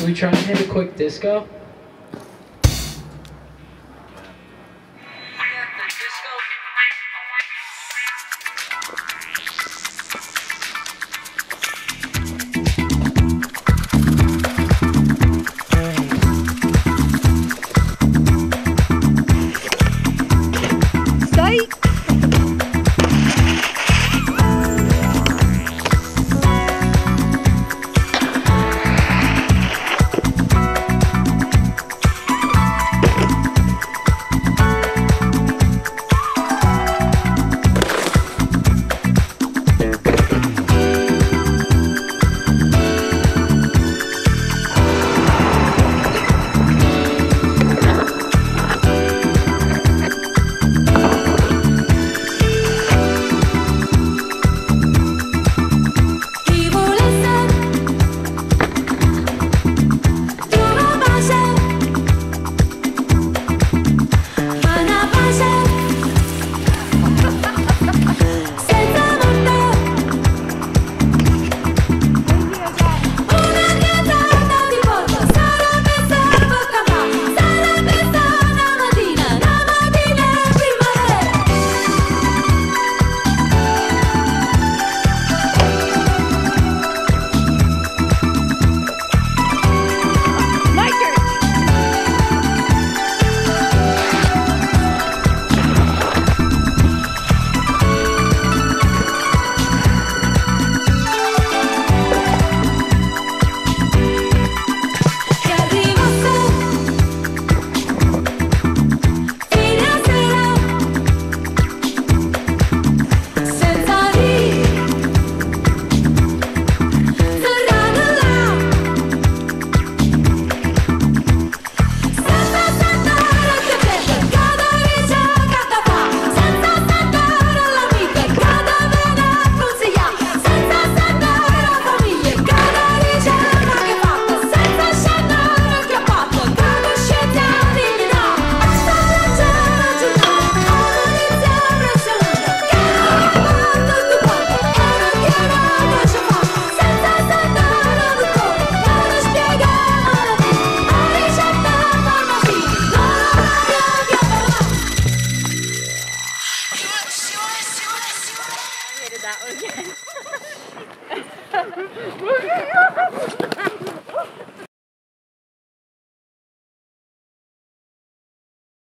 Should we try and hit a quick disco? That one again.